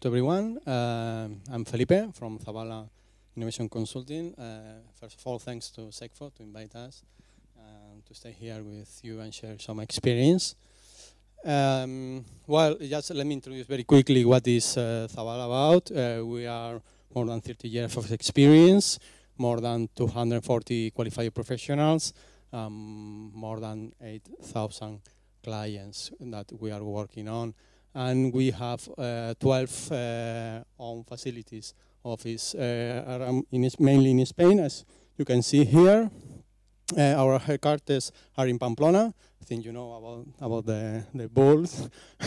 To everyone. Uh, I'm Felipe from Zabala Innovation Consulting. Uh, first of all, thanks to SECPhO to invite us to stay here with you and share some experience. Um, well, just let me introduce very quickly what is uh, Zabala about. Uh, we are more than 30 years of experience, more than 240 qualified professionals, um, more than 8,000 clients that we are working on. And we have uh, 12 uh, own facilities office uh, in, mainly in Spain, as you can see here. Uh, our headquarters are in Pamplona. I think you know about about the the bulls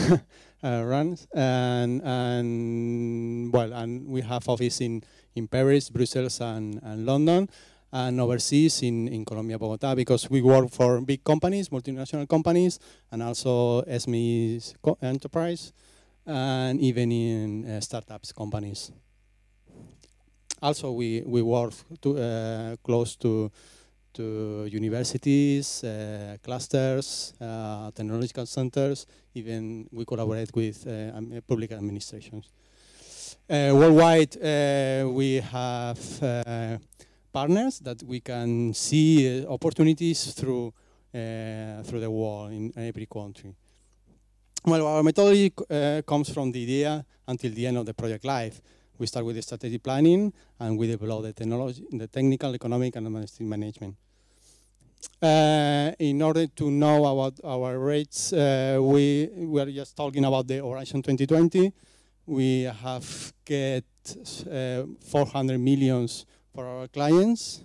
uh, runs, and and well, and we have office in in Paris, Brussels, and, and London, and overseas in in Colombia, Bogota, because we work for big companies, multinational companies, and also SME enterprise, and even in uh, startups companies. Also, we we work to, uh, close to to universities, uh, clusters, uh, technological centers, even we collaborate with uh, public administrations. worldwide, we have partners that we can see opportunities through through the wall in every country. Well, our methodology uh, comes from the idea until the end of the project life. We start with the strategic planning and we develop the technology, the technical, economic, and administrative management. Uh, in order to know about our rates, uh, we, we are just talking about the Horizon 2020. We have get uh, 400 millions for our clients.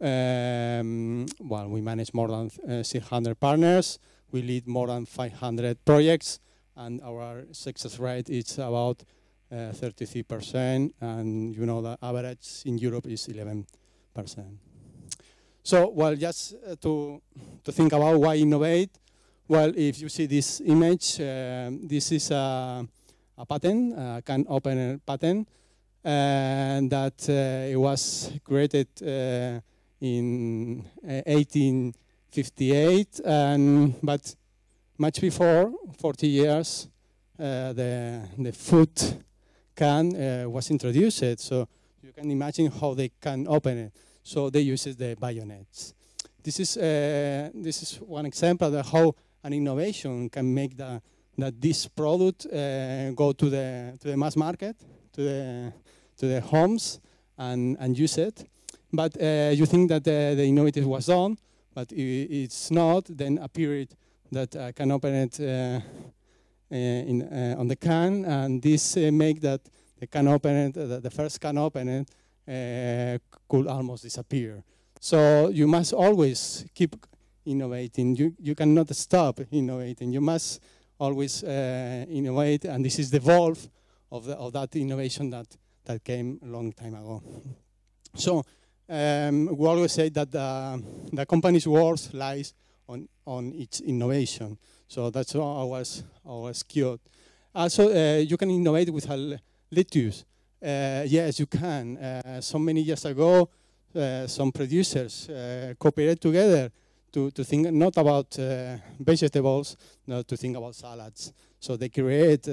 Um, well, we manage more than uh, 600 partners. We lead more than 500 projects, and our success rate is about 33%, uh, and you know the average in Europe is 11%. So, well, just uh, to, to think about why innovate, well, if you see this image, uh, this is a, a patent, a can opener patent, and that uh, it was created uh, in 1858, and, but much before, 40 years, uh, the, the food can uh, was introduced. So you can imagine how they can open it. So they use the bayonets. This is uh, this is one example of how an innovation can make the, that this product uh, go to the to the mass market, to the to the homes, and and use it. But uh, you think that the, the innovative was done, but it's not. Then a period that uh, can open it uh, uh, in, uh, on the can, and this uh, make that the can open the, first can open could almost disappear. So you must always keep innovating. You, you cannot stop innovating. You must always innovate, and this is the valve of, the, of that innovation that, that came a long time ago. So um, we always say that the, the company's worth lies on, on its innovation. So that's our, our skill. Also, uh, you can innovate with a lettuce. Uh, yes, you can. Uh, so many years ago, uh, some producers uh, cooperated together to, to think not about uh, vegetables, not to think about salads. So they create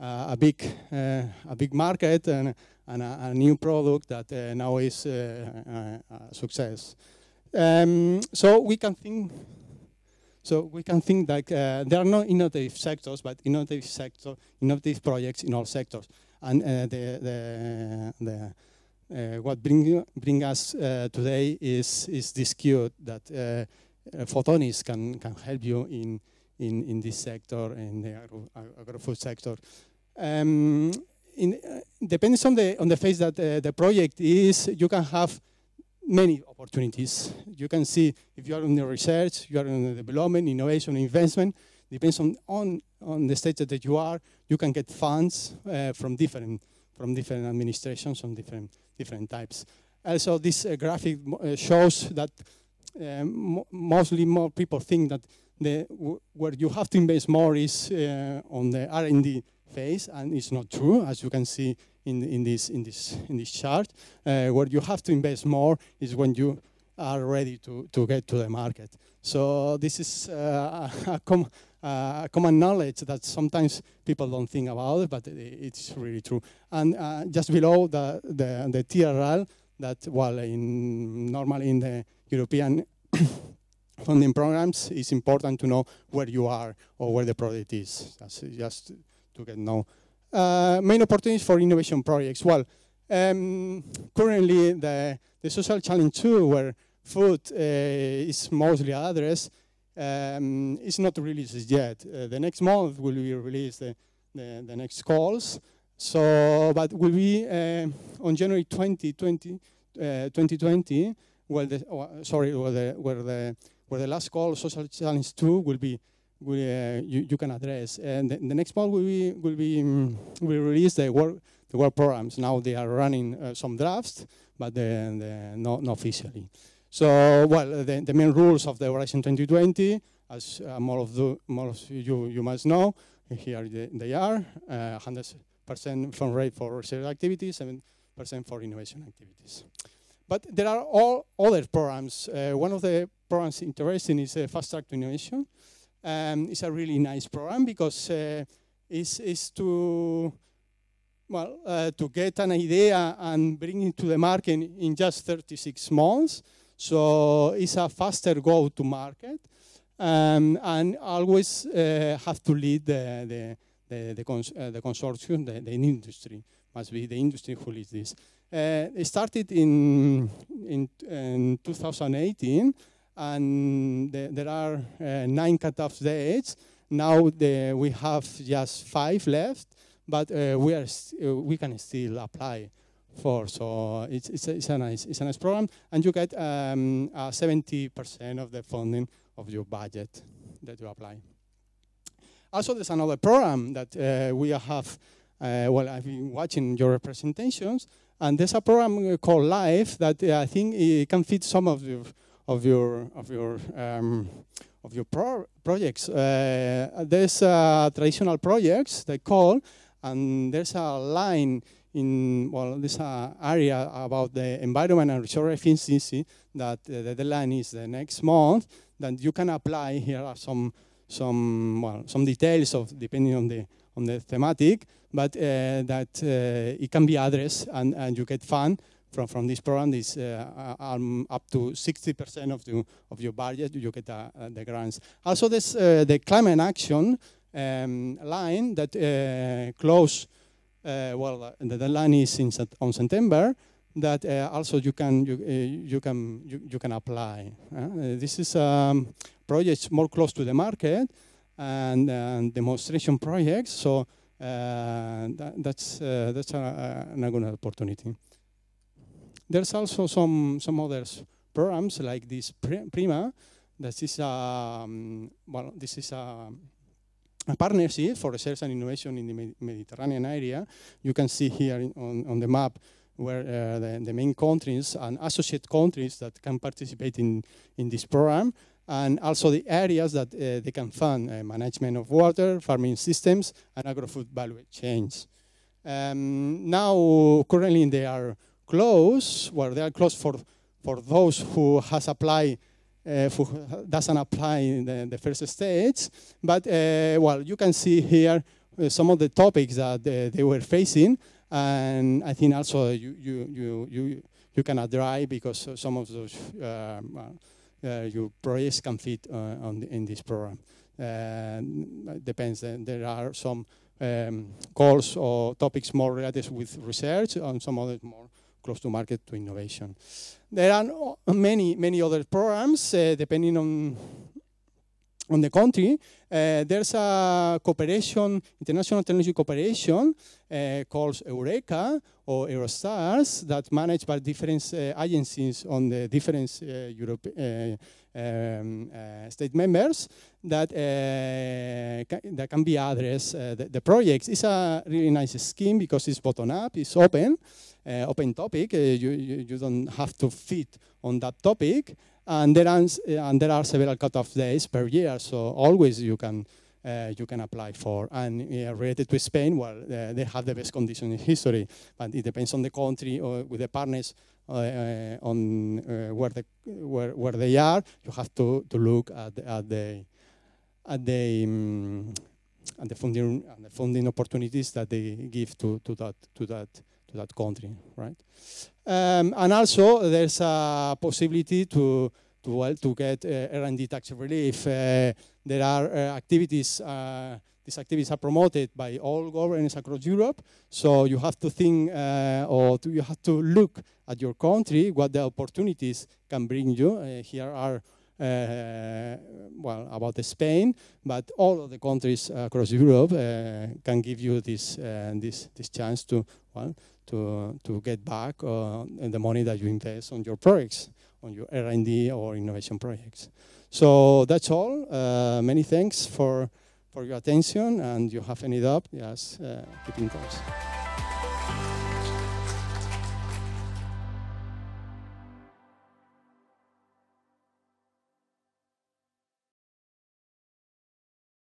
a big a big market and, and a, a new product that now is a success. Um, so we can think so we can think that uh, there are no innovative sectors, but innovative sector, innovative projects in all sectors. And uh, the, the, the uh, what bring bring us uh, today is is this cute that uh, uh, photonics can can help you in in in this sector in the agro, agro food sector. Um, in, depends on the on the phase that the project is, you can have many opportunities. You can see if you are in the research, you are in the development, innovation, investment, depends on, on, on the stage that you are, you can get funds uh, from different from different administrations from different different types. Also, this uh, graphic uh, shows that um, mostly more people think that the where you have to invest more is uh, on the R&D phase, and it's not true, as you can see in, in, this, in, this, in this chart. Uh, where you have to invest more is when you are ready to, to get to the market. So this is uh, a, uh, common knowledge that sometimes people don't think about, but it's really true. And uh, just below the, the, the TRL, that while in normally in the European funding programs, it's important to know where you are or where the project is, That's just to get. Uh, main opportunities for innovation projects. Well, um, currently the, the social challenge two, where food uh, is mostly addressed, um, is not released yet. Uh, the next month will be released the, the, the next calls. So, but will be uh, on January 20, 20, uh, 2020, where the, oh, sorry, where the, where the, where the last call, Social Challenge 2, will be, will, uh, you, you can address. And the, the, next month will be, will be, um, release the work, the work programs. Now they are running uh, some drafts, but the, the, not, not officially. So, well, the, the, main rules of the Horizon 2020, as uh, more, of the, more of you, you must know, here they, they are, 100% uh, fund rate for research activities, 7% for innovation activities. But there are all other programs. Uh, one of the programs interesting is uh, Fast Track to Innovation. Um, it's a really nice program because uh, it's, it's to well, uh, to get an idea and bring it to the market in, just 36 months. So it's a faster go to market um, and always uh, have to lead the, the, the, the, cons uh, the consortium, the, the, industry. Must be the industry who leads this. Uh, it started in, in, in 2018 and the, there are uh, nine cutoff dates. Now the, we have just five left, but uh, we, are we can still apply for. So it's, it's, a, it's, a, nice, it's a nice program, and you get 70% um, of the funding of your budget that you apply. Also, there's another program that uh, we have, uh, well, I've been watching your presentations, and there's a program called Life that uh, I think it can fit some of your, of your, of your, um, of your pro projects. Uh, there's traditional projects, they call, and there's a line in well, this uh, area about the environment and resource efficiency that uh, the deadline is the next month, then you can apply. Here are some some well some details of depending on the on the thematic, but uh, that uh, it can be addressed and, and you get fund from from this program. Is uh, um, up to 60% of of your budget you get uh, the grants. Also, this the climate action um, line that close uh, well, uh, the deadline is in on September. That uh, also you can you, you can you, you, can apply. this is um, projects more close to the market and, and demonstration projects. So that, that's that's a, a good opportunity. There's also some some other programs like this Prima. This is um, well, this is a a partnership for research and innovation in the Mediterranean area. You can see here on, on the map where uh, the, the, main countries and associate countries that can participate in, in this program, and also the areas that uh, they can fund, uh, management of water, farming systems, and agro-food value chains. Um, now, currently they are closed, well, they are closed for, for those who has applied uh, doesn't apply in the, the first stage. But, uh, well, you can see here uh, some of the topics that they were facing. And I think also you, you, you, you, you can address because some of those um, your projects can fit on the, in this program. depends. There are some um, calls or topics more related with research and some others more close to market to innovation. There are many, many other programs uh, depending on on the country. Uh, there's a cooperation, international technology cooperation uh, called Eureka or Eurostars that managed by different uh, agencies on the different uh, Europe, uh, um, state members that, ca that can be addressed. The, the projects is a really nice scheme because it's bottom up, it's open. Uh, open topic. Uh, you, you, you, don't have to fit on that topic. And there, are, and there are several cutoff days per year, so always you can uh, you can apply for. And uh, related to Spain, well, uh, they have the best condition in history, but it depends on the country or with the partners uh, on where, the, where, where they are. You have to, to look at, at the at the um, and the funding and the funding opportunities that they give to, to that to that to that country, right? Um, and also there's a possibility to to well to get uh, R&D tax relief. Uh, there are uh, activities. These activities are promoted by all governments across Europe. So you have to think, uh, or to, you have to look at your country, what the opportunities can bring you. Uh, here are uh, well, about Spain, but all of the countries across Europe can give you this, this, this chance to, well, to, to get back uh, the money that you invest on your projects, on your R&D or innovation projects. So that's all. Uh, many thanks for, for your attention, and you have any doubt, just uh, keep in touch.